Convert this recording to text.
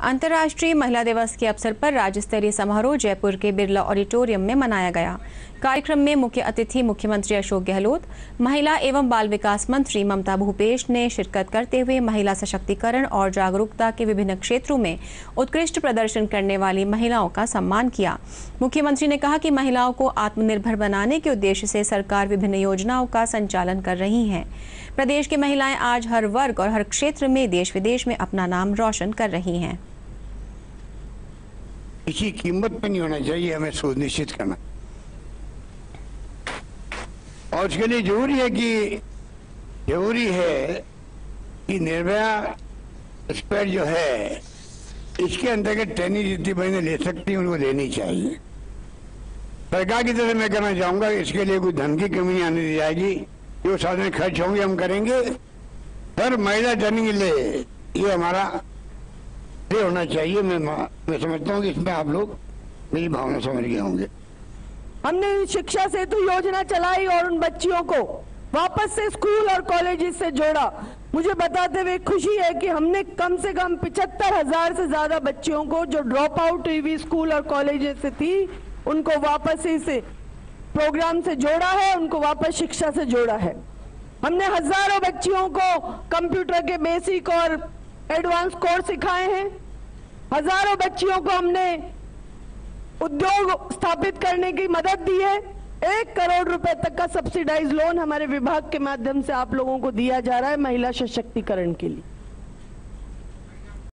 अंतर्राष्ट्रीय महिला दिवस के अवसर पर राज्य स्तरीय समारोह जयपुर के बिरला ऑडिटोरियम में मनाया गया। कार्यक्रम में मुख्य अतिथि मुख्यमंत्री अशोक गहलोत, महिला एवं बाल विकास मंत्री ममता भूपेश ने शिरकत करते हुए महिला सशक्तिकरण और जागरूकता के विभिन्न क्षेत्रों में उत्कृष्ट प्रदर्शन करने वाली महिलाओं का सम्मान किया। मुख्यमंत्री ने कहा कि महिलाओं को आत्मनिर्भर बनाने के उद्देश्य से सरकार विभिन्न योजनाओं का संचालन कर रही है। प्रदेश की महिलाएँ आज हर वर्ग और हर क्षेत्र में देश विदेश में अपना नाम रोशन कर रही हैं। किसी कीमत पे नहीं होना चाहिए, हमें सुनिश्चित करना। और उसके लिए ज़रूरी है कि, ज़रूरी है कि निर्भया स्पेड जो है, इसके अंतर्गत ट्रेनिंग जितनी बहनें ले सकती हैं, उनको लेनी चाहिए। सरकार की तरफ़ मैं कहना चाहूँगा, इसके लिए कोई धन की कमी नहीं आने दी जाएगी। जो साधन खर्च होंगे हम करेंगे। हर महिला ट्रेनिंग ले ये हमारा ये होना चाहिए। मैं मैं समझता हूँ कि इसमें आप लोग मेरी भावना समझ गए होंगे। हमने शिक्षा सेतु योजना चलाई और उन बच्चियों को वापस से स्कूल और कॉलेज से जोड़ा। मुझे बताते हुए खुशी है कि हमने कम से कम पिछहत्तर हज़ार से ज़्यादा बच्चियों को जो ड्रॉप आउट हुई स्कूल और कॉलेज से थी, उनको वापस इस प्रोग्राम से जोड़ा है, उनको वापस शिक्षा से जोड़ा है। हमने हज़ारों बच्चियों को कंप्यूटर के बेसिक और एडवांस कोर्स सिखाए हैं। हज़ारों बच्चियों को हमने उद्योग स्थापित करने की मदद दी है। एक करोड़ रुपए तक का सब्सिडाइज लोन हमारे विभाग के माध्यम से आप लोगों को दिया जा रहा है महिला सशक्तिकरण के लिए।